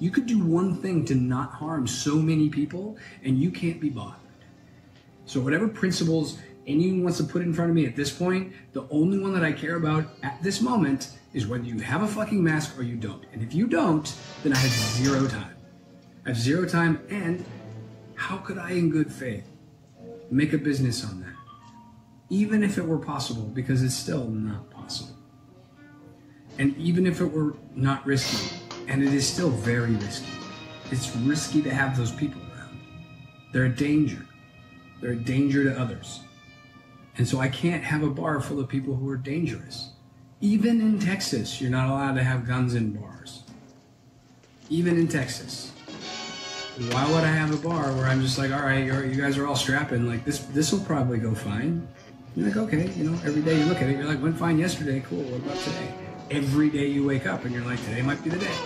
You could do one thing to not harm so many people, and you can't be bothered. So, whatever principles anyone wants to put in front of me at this point, the only one that I care about at this moment is whether you have a fucking mask or you don't. And if you don't, then I have zero time. I have zero time, and how could I, in good faith, make a business on that? Even if it were possible, because it's still not possible. And even if it were not risky, and it is still very risky, it's risky to have those people around. They're a danger. They're a danger to others. And so I can't have a bar full of people who are dangerous. Even in Texas, you're not allowed to have guns in bars. Even in Texas. Why would I have a bar where I'm just like, all right, you guys are all strapping, like this this will probably go fine. You're like, okay, you know, every day you look at it, you're like, went fine yesterday, cool, what about today? Every day you wake up and you're like, today might be the day.